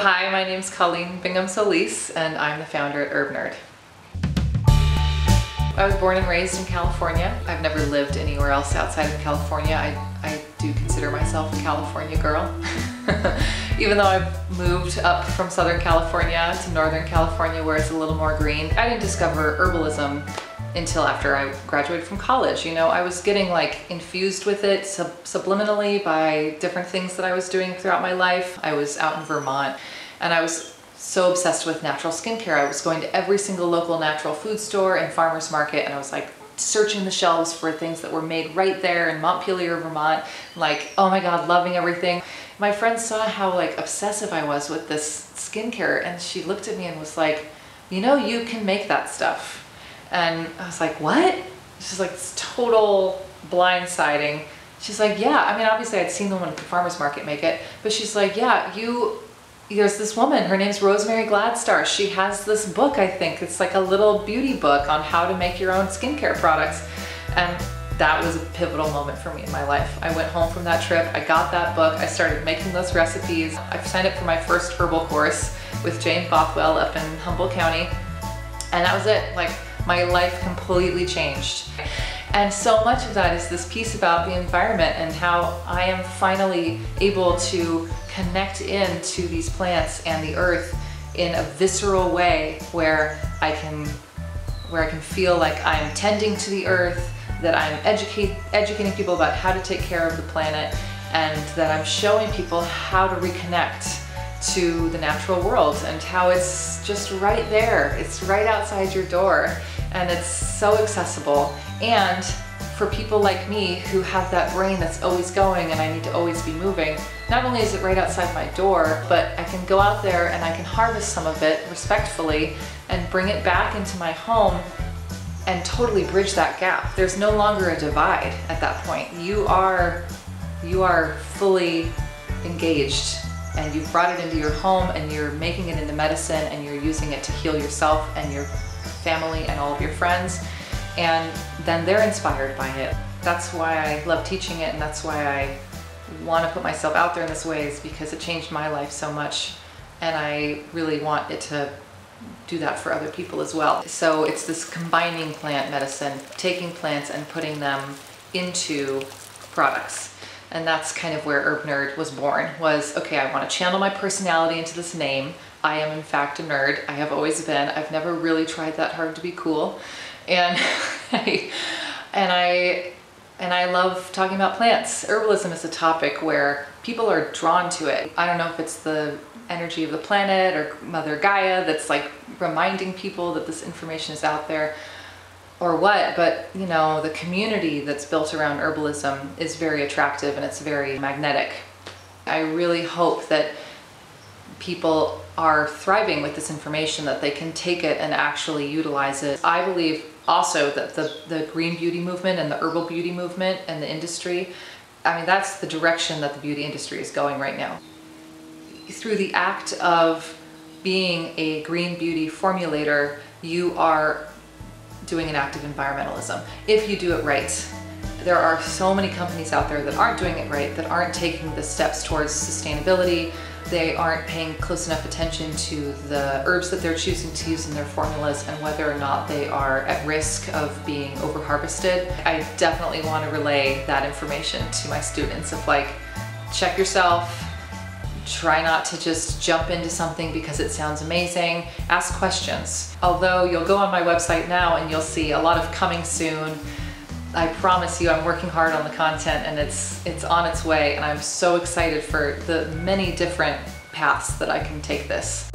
Hi, my name is Colleen Bingham Solis and I'm the founder at Herb Nerd. I was born and raised in California. I've never lived anywhere else outside of California. I, I do consider myself a California girl. Even though I've moved up from Southern California to Northern California where it's a little more green, I didn't discover herbalism until after I graduated from college. You know, I was getting like infused with it sub subliminally by different things that I was doing throughout my life. I was out in Vermont and I was so obsessed with natural skincare. I was going to every single local natural food store and farmer's market and I was like searching the shelves for things that were made right there in Montpelier, Vermont. Like, oh my God, loving everything. My friend saw how like obsessive I was with this skincare and she looked at me and was like, you know, you can make that stuff. And I was like, what? She's like, it's total blindsiding. She's like, yeah, I mean, obviously I'd seen the one at the farmer's market make it, but she's like, yeah, you there's this woman, her name's Rosemary Gladstar. She has this book, I think. It's like a little beauty book on how to make your own skincare products. And that was a pivotal moment for me in my life. I went home from that trip, I got that book, I started making those recipes. I signed up for my first herbal course with Jane Bothwell up in Humboldt County. And that was it. Like, my life completely changed. And so much of that is this piece about the environment and how I am finally able to connect into these plants and the earth in a visceral way where I can where I can feel like I'm tending to the earth, that I'm educate, educating people about how to take care of the planet, and that I'm showing people how to reconnect to the natural world and how it's just right there. It's right outside your door and it's so accessible. And for people like me who have that brain that's always going and I need to always be moving, not only is it right outside my door, but I can go out there and I can harvest some of it respectfully and bring it back into my home and totally bridge that gap. There's no longer a divide at that point. You are, you are fully engaged and you've brought it into your home and you're making it into medicine and you're using it to heal yourself and your family and all of your friends and then they're inspired by it. That's why I love teaching it and that's why I want to put myself out there in this way is because it changed my life so much and I really want it to do that for other people as well. So it's this combining plant medicine, taking plants and putting them into products. And that's kind of where Herb Nerd was born, was, okay, I want to channel my personality into this name. I am in fact a nerd. I have always been. I've never really tried that hard to be cool. And I, and I, and I love talking about plants. Herbalism is a topic where people are drawn to it. I don't know if it's the energy of the planet or Mother Gaia that's like reminding people that this information is out there or what, but you know, the community that's built around herbalism is very attractive and it's very magnetic. I really hope that people are thriving with this information, that they can take it and actually utilize it. I believe also that the, the green beauty movement and the herbal beauty movement and the industry, I mean, that's the direction that the beauty industry is going right now. Through the act of being a green beauty formulator, you are doing an act of environmentalism, if you do it right. There are so many companies out there that aren't doing it right, that aren't taking the steps towards sustainability, they aren't paying close enough attention to the herbs that they're choosing to use in their formulas and whether or not they are at risk of being over harvested. I definitely want to relay that information to my students of like, check yourself, try not to just jump into something because it sounds amazing. Ask questions. Although you'll go on my website now and you'll see a lot of coming soon. I promise you I'm working hard on the content and it's it's on its way and I'm so excited for the many different paths that I can take this.